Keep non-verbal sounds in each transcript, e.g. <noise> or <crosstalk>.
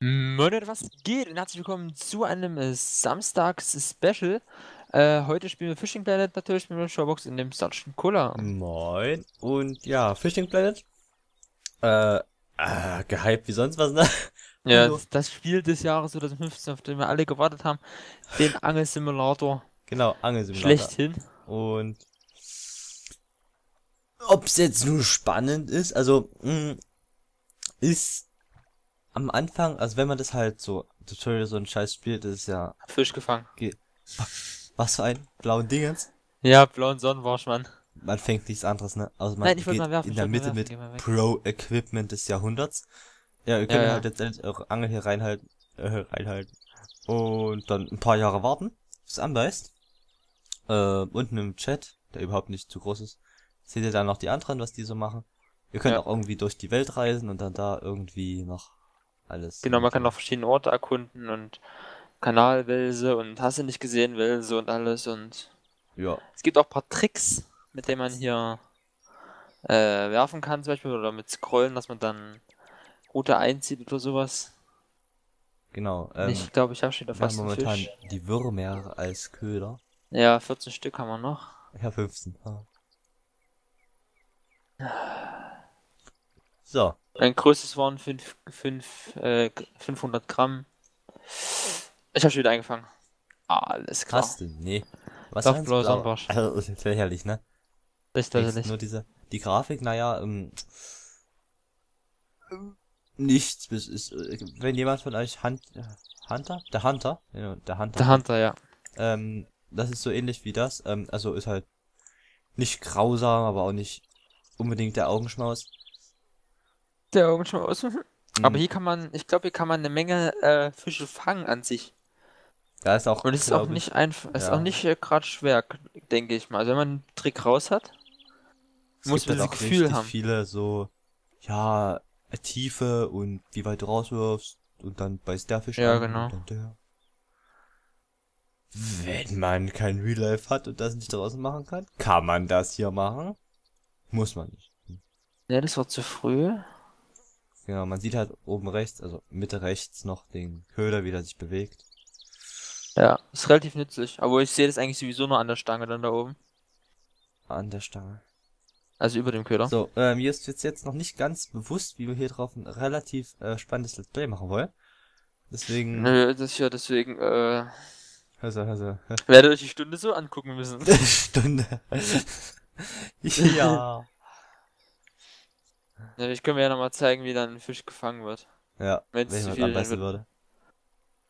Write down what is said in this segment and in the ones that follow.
Moin Leute, was geht? Und herzlich willkommen zu einem äh, Samstags-Special. Äh, heute spielen wir Fishing Planet natürlich mit der Showbox in dem Sergeant Cola. Moin. Und ja, Fishing Planet. Äh, äh, gehypt wie sonst was, ne? <laughs> Ja, Hallo. das, das Spiel des Jahres 2015, auf den wir alle gewartet haben. Den Angelsimulator Genau, Angelsimulator. schlechthin. Und ob's jetzt nur spannend ist, also mh, ist am Anfang, also wenn man das halt so Tutorial so ein Scheiß spielt, das ist ja Fisch gefangen. was für ein blauen Dingens. Ja, blauen Sonnenbarsch, Mann. Man fängt nichts anderes, ne? Also man Nein, geht mal werfen, in der Mitte werfen, mit. Pro Equipment des Jahrhunderts. Ja, ihr könnt Ja, ja. halt letztendlich eure Angel hier reinhalten, äh, reinhalten. Und dann ein paar Jahre warten, bis es anbeißt. Äh, unten im Chat, der überhaupt nicht zu groß ist, seht ihr dann noch die anderen, was die so machen. Ihr könnt Ja. auch irgendwie durch die Welt reisen und dann da irgendwie noch alles. Genau, man kann noch verschiedene Orte erkunden und Kanalwälse und hast du nicht gesehen, Wälse und alles und Ja, Es gibt auch ein paar Tricks, mit denen man hier äh, werfen kann, zum Beispiel, oder mit Scrollen, dass man dann Route einzieht oder sowas. genau. Ähm, ich glaube, ich habe schon wieder wir haben fast momentan Fisch. die Würmer als Köder. Ja, 14 Stück haben wir noch. Ja, 15. Ah. So, Mein größtes waren 5, 5, äh, 500 Gramm. Ich habe schon wieder eingefangen. Alles klar. Hast du? Nee. Was blauer Blau- Sonnenbarsch. Also, ist lächerlich, ne? Das ist Denkst tatsächlich. Nur diese, die Grafik, naja, ähm, nichts. Es ist, äh, wenn jemand von euch Hunt, Hunter? Der Hunter? Ja, der Hunter. Der Hunter, ja. Ähm, das ist so ähnlich wie das. Ähm, also ist halt nicht grausam, aber auch nicht unbedingt der Augenschmaus. Der Augenschmaus. Aber Mhm. hier kann man, ich glaube, hier kann man eine Menge äh, Fische fangen an sich. Da ist auch, Und es ist auch nicht einfach, ist ja. auch nicht äh, gerade schwer, denke ich mal. Also wenn man einen Trick raus hat, Es muss man halt auch Gefühl haben. viele so, ja, Tiefe und wie weit du rauswirfst und dann beißt der Fisch Ja, an genau. und der. Wenn man kein Real Life hat und das nicht draußen machen kann, kann man das hier machen. Muss man nicht. Ne, das war zu früh. Genau, man sieht halt oben rechts, also Mitte rechts noch den Köder, wie der sich bewegt. Ja, ist relativ nützlich. Aber ich sehe das eigentlich sowieso nur an der Stange dann da oben. An der Stange. Also über dem Köder. So, ähm, mir ist jetzt, jetzt noch nicht ganz bewusst, wie wir hier drauf ein relativ äh, spannendes Let's Play machen wollen. Deswegen, Nö, das ist ja deswegen, äh, also, also, werdet euch die Stunde so angucken müssen. <laughs> Stunde. <laughs> <laughs> ja. ja, ich kann mir ja nochmal zeigen, wie dann ein Fisch gefangen wird. Ja, wenn zu man viel würde.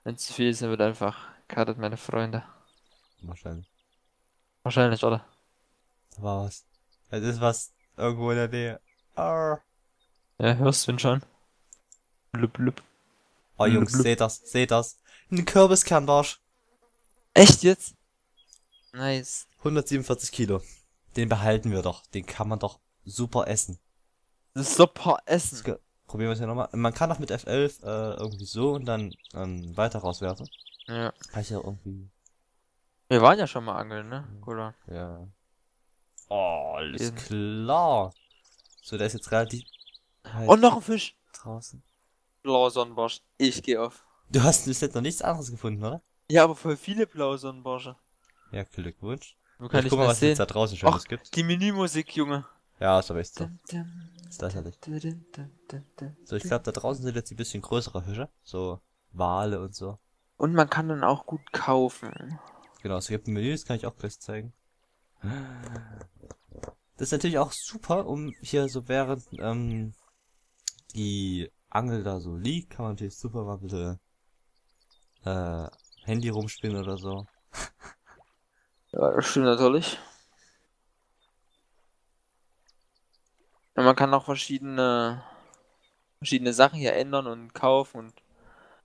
Wenn es zu viel ist, dann wird einfach kartet meine Freunde. Wahrscheinlich. Wahrscheinlich, oder? Da war was. Es ist was irgendwo in der Nähe. Arr. Ja, hörst du ihn schon? Blub, blub. Oh Jungs, Blub. seht das, seht das. Ein Kürbiskernbarsch. Echt jetzt? Nice. 147 Kilo. Den behalten wir doch. Den kann man doch super essen. Super Essen. Probieren wir es ja nochmal. Man kann auch mit F11 äh, irgendwie so und dann ähm, weiter rauswerfen. Ja. Kann ich ja irgendwie. Wir waren ja schon mal angeln, ne? Oder? Ja. Oh, alles Eben. klar. So, der ist jetzt relativ. weit Und noch ein Fisch. draußen. Blauer Sonnenbarsch. Ich gehe auf. Du hast bis jetzt noch nichts anderes gefunden, oder? Ja, aber voll viele blaue Sonnenbarsche. Ja, Glückwunsch. Wo kann ich ich guck mal, das was es jetzt sehen? da draußen Schönes Ach, gibt. die Menümusik, Junge. Ja, ist aber echt so. Ist dum, dum. So, ich glaube, da draußen sind jetzt ein bisschen größere Fische. So, Wale und so. Und man kann dann auch gut kaufen. Genau, es gibt ein Menü, das kann ich auch gleich zeigen. Das ist natürlich auch super, um hier so während ähm, die Angel da so liegt, kann man natürlich super mal bisschen äh, Handy rumspielen oder so. Ja, das stimmt natürlich. Und man kann auch verschiedene verschiedene Sachen hier ändern und kaufen und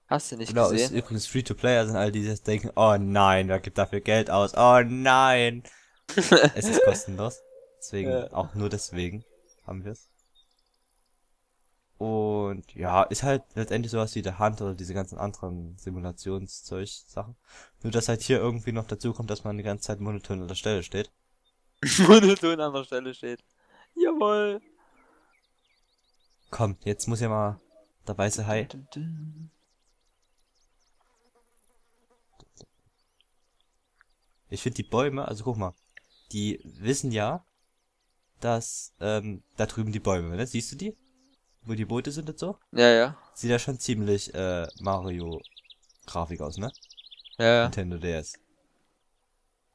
hast du nicht Genau, ist gesehen? übrigens Free-to-Play, also alle, die jetzt denken, oh nein, wer gibt dafür Geld aus? Oh nein! <laughs> es ist kostenlos. Deswegen, Ja. auch nur deswegen haben wir es. Und ja, ist halt letztendlich sowas wie der Hand oder diese ganzen anderen Simulationszeug-Sachen. Nur dass halt hier irgendwie noch dazu kommt, dass man die ganze Zeit monoton an der Stelle steht. <laughs> monoton an der Stelle steht. Jawohl. Komm, jetzt muss ja mal der weiße Hai. Ich finde die Bäume, also guck mal, die wissen ja, dass ähm, da drüben die Bäume, ne? Siehst du die? Wo die Boote sind und so? Ja, ja. Sieht ja schon ziemlich äh, Mario-Grafik aus, ne? Ja, ja. Nintendo DS.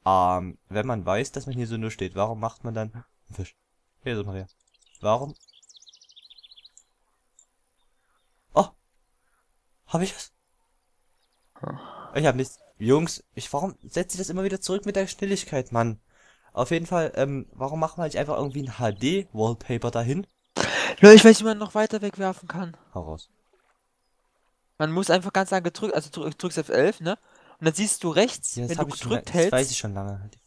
Ähm, wenn man weiß, dass man hier so nur steht, warum macht man dann einen Fisch? Hier ist Maria. Warum? Oh! Hab ich es? Ich hab nichts. Jungs, ich, warum setzt ihr das immer wieder zurück mit der Schnelligkeit, Mann? Auf jeden Fall, ähm, warum machen wir nicht einfach irgendwie ein HD-Wallpaper dahin? Leute, ich weiß, wie man noch weiter wegwerfen kann. Hau raus. Man muss einfach ganz lang gedrückt, also drück, drückst F11, ne? Und dann siehst du rechts, Ja, das wenn du hab ich schon, gedrückt das hältst. weiß ich schon lange. Halt.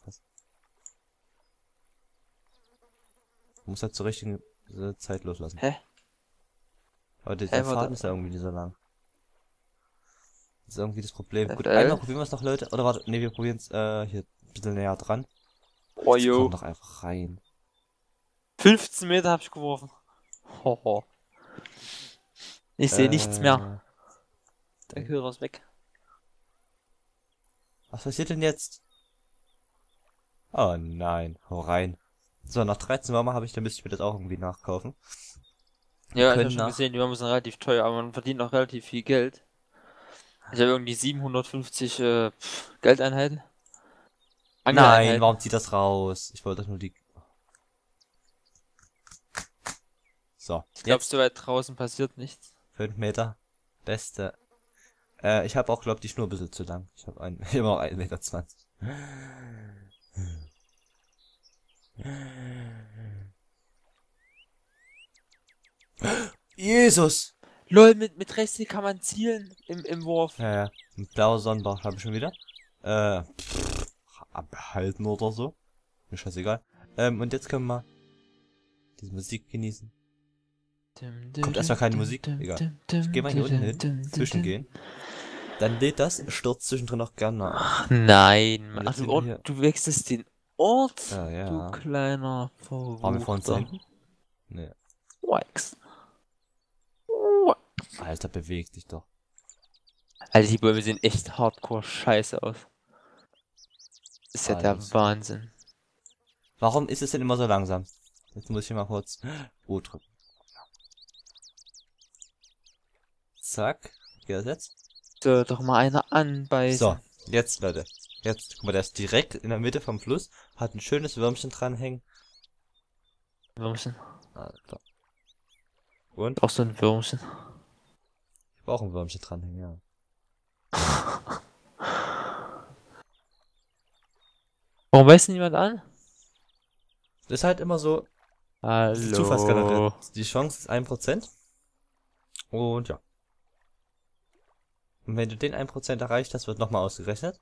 Du musst halt zur richtigen äh, Zeit loslassen. Hä? Aber der, der. Faden ist ja irgendwie nicht so lang. Das ist irgendwie das Problem. F11? Gut, einmal probieren wir es noch, Leute. Oder warte, nee, wir probieren es äh, hier ein bisschen näher dran. Oh, jo. komm doch einfach rein. 15 Meter hab ich geworfen. Hoho. <laughs> Ich sehe nichts mehr. Äh, Der Hörer ist weg. Was passiert denn jetzt? Oh nein, hau rein. So, nach 13 Mal habe ich, dann müsste ich mir das auch irgendwie nachkaufen. Ja, ich habe schon nach- gesehen, die Würmer sind relativ teuer, aber man verdient auch relativ viel Geld. Ich habe irgendwie 750 äh, Geldeinheiten. Nein, warum zieht das raus? Ich wollte doch nur die... So, Ich glaube, so weit draußen passiert nichts. 5 Meter. Beste. Äh, ich habe auch, glaub die Schnur ein bisschen zu lang. Ich habe ein, <laughs> immer noch 1,20 Meter. <gasps> Jesus! Lol, mit, mit Rechtsklick kann man zielen im, im Wurf. Ja, ja. Ein blauer Sonnenbach habe ich schon wieder. Äh, pff, abhalten oder so. Mir scheißegal. Ähm, und jetzt können wir diese Musik genießen. Kommt erstmal keine Musik? Egal. Ich geh mal hier unten hin, zwischengehen. Dann lädt das, stürzt zwischendrin auch gern nach. Nein, ach, du, wir Ort, du wechselst den Ort, Ja, ja. du kleiner Waren wir vorhin zu Verruchter. hinten? Nee. Wax. Alter, beweg dich doch. Alter, die Bäume sehen echt hardcore scheiße aus. Ist ja der Alles. Wahnsinn. Warum ist es denn immer so langsam? Jetzt muss ich hier mal kurz <gasps> O drücken. Zack. Geht das jetzt? So, doch mal einer anbeißen. So, jetzt, Leute. Jetzt, guck mal, der ist direkt in der Mitte vom Fluss, hat ein schönes Würmchen dranhängen. Würmchen. Alter. Und? Auch so ein Würmchen. Ich auch ein Würmchen dranhängen, ja. <laughs> Warum weiß niemand an? Das ist halt immer so, Hallo. ist zufallsgeneriert. Die Chance ist 1%. Und ja. Und wenn du den 1% erreicht hast, wird nochmal ausgerechnet.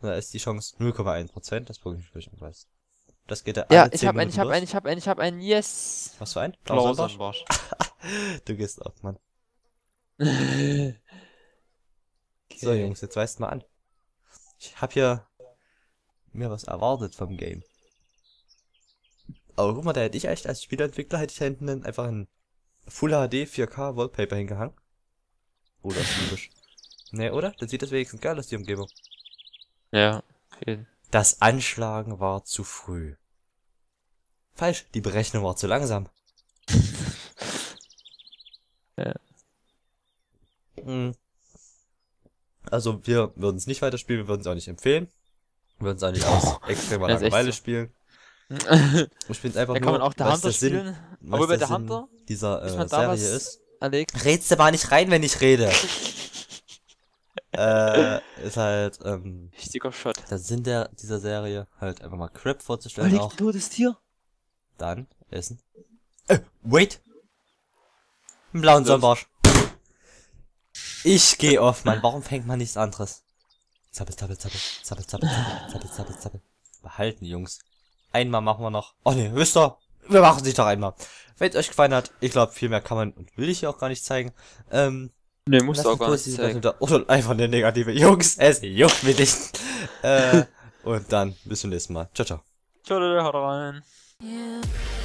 Da ist die Chance 0,1%, das ich weiß. Das geht ja Ja, alle ich 10 hab einen, ich hab einen, ich hab einen, ich hab einen, yes. Was für ein? Blauer Blauer <laughs> Du gehst ab, Mann. Sonnenbarsch. <laughs> So, Okay. Jungs, jetzt weißt mal an. Ich hab hier mir was erwartet vom Game. Aber guck mal, da hätte ich echt als Spieleentwickler hätte ich da hinten dann einfach ein Full HD 4K Wallpaper hingehangen. Oh, das ist typisch. Nee, oder? Dann sieht das wenigstens geil aus, die Umgebung. Ja, okay. Das Anschlagen war zu früh. Falsch, die Berechnung war zu langsam. <laughs> Ja. Mm. Also wir würden es nicht weiterspielen, wir würden es auch nicht empfehlen. Wir würden es auch nicht aus <laughs> extremer Langeweile so. spielen. Wir spielen es einfach Da nur, kann man auch der was Hunter Sinn, spielen. was Aber über der Sinn Hunter dieser ist äh, Serie ist. erlegt. Redst du mal nicht rein, wenn ich rede. <laughs> äh, ist halt, ähm, Wichtiger Shot. der Sinn der, dieser Serie, halt einfach mal Crap Oh, vorzustellen liegt auch. ein totes Tier. Dann essen. Äh, wait! Einen blauen. Sonnenbarsch. Ich geh off, Mann. Warum fängt man nichts anderes? Zappel, zappel, zappel, zappel, zappel, zappel, zappel, zappel, zappel. Behalten, Jungs. Einmal machen wir noch. Oh ne, wisst ihr? Wir machen sich doch einmal. Wenn es euch gefallen hat, ich glaube, viel mehr kann man und will ich hier auch gar nicht zeigen. Ähm, Ne, musst du auch gar nicht zeigen. Oder einfach eine negative. <laughs> Jungs, es juckt mich nicht. äh, und dann bis zum nächsten Mal. Ciao, ciao. Tschüss, haut rein. Yeah.